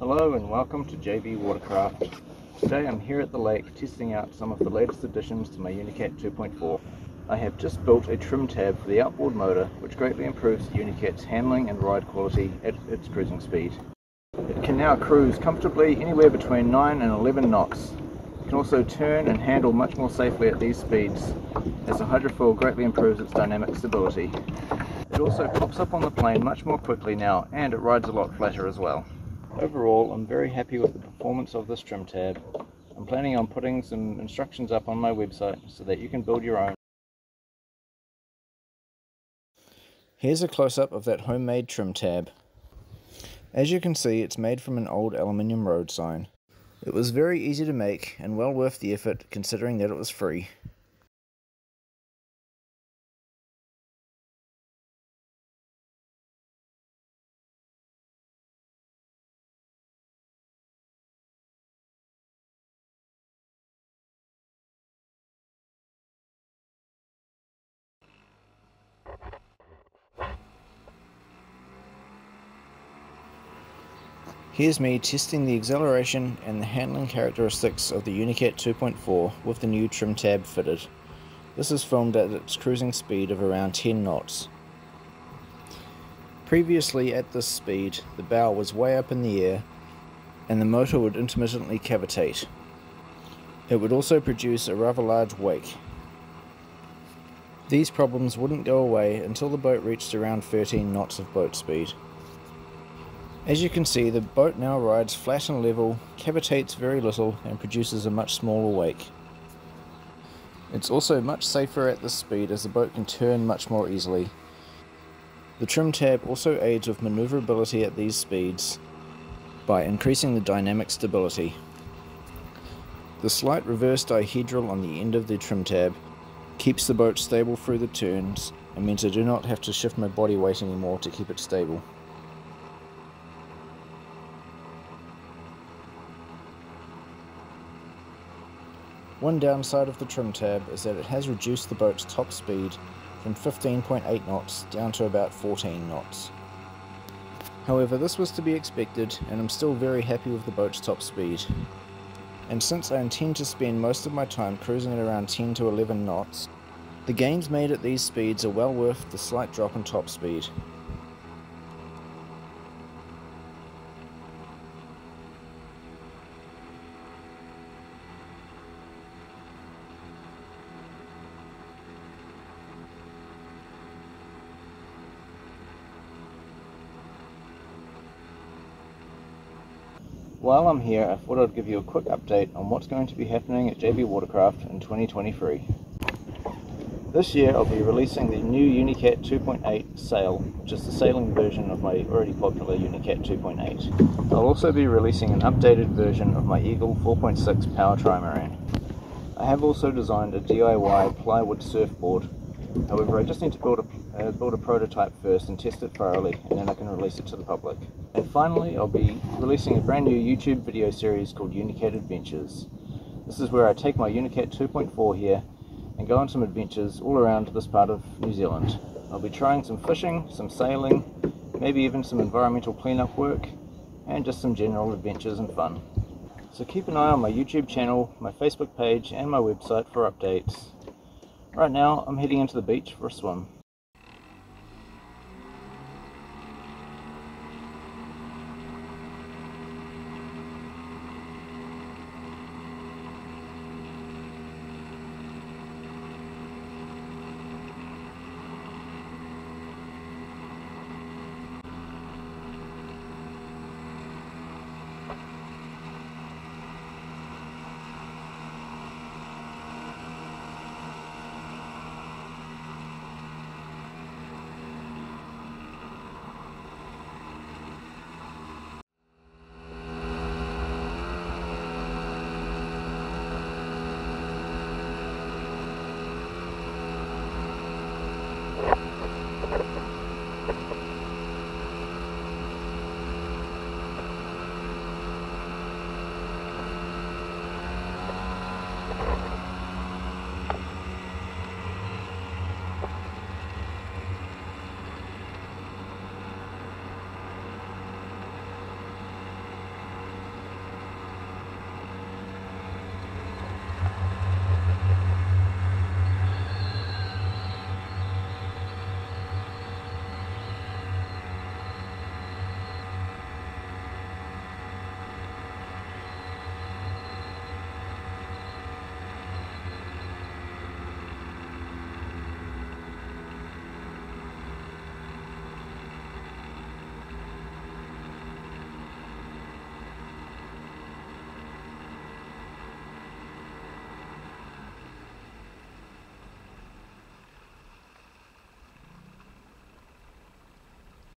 Hello and welcome to JB Watercraft. Today I'm here at the lake testing out some of the latest additions to my Unicat 2.4. I have just built a trim tab for the outboard motor which greatly improves Unicat's handling and ride quality at its cruising speed. It can now cruise comfortably anywhere between 9 and 11 knots. It can also turn and handle much more safely at these speeds as the hydrofoil greatly improves its dynamic stability. It also pops up on the plane much more quickly now and it rides a lot flatter as well. Overall, I'm very happy with the performance of this trim tab. I'm planning on putting some instructions up on my website so that you can build your own. Here's a close-up of that homemade trim tab. As you can see, it's made from an old aluminium road sign. It was very easy to make and well worth the effort considering that it was free. Here's me testing the acceleration and the handling characteristics of the Unicat 2.4 with the new trim tab fitted. This is filmed at its cruising speed of around 10 knots. Previously at this speed, the bow was way up in the air and the motor would intermittently cavitate. It would also produce a rather large wake. These problems wouldn't go away until the boat reached around 13 knots of boat speed. As you can see, the boat now rides flat and level, cavitates very little, and produces a much smaller wake. It's also much safer at this speed as the boat can turn much more easily. The trim tab also aids with maneuverability at these speeds by increasing the dynamic stability. The slight reverse dihedral on the end of the trim tab keeps the boat stable through the turns and means I do not have to shift my body weight anymore to keep it stable. One downside of the trim tab is that it has reduced the boat's top speed from 15.8 knots down to about 14 knots. However, this was to be expected and I'm still very happy with the boat's top speed. And since I intend to spend most of my time cruising at around 10 to 11 knots, the gains made at these speeds are well worth the slight drop in top speed. While I'm here, I thought I'd give you a quick update on what's going to be happening at JB Watercraft in 2023. This year I'll be releasing the new Unicat 2.8 Sail, which is the sailing version of my already popular Unicat 2.8. I'll also be releasing an updated version of my Eagle 4.6 Power Trimaran. I have also designed a DIY plywood surfboard, however I just need to build a uh, build a prototype first and test it thoroughly and then I can release it to the public. And finally I'll be releasing a brand new YouTube video series called Unicat Adventures. This is where I take my Unicat 2.4 here and go on some adventures all around this part of New Zealand. I'll be trying some fishing, some sailing, maybe even some environmental cleanup work and just some general adventures and fun. So keep an eye on my YouTube channel, my Facebook page and my website for updates. Right now I'm heading into the beach for a swim.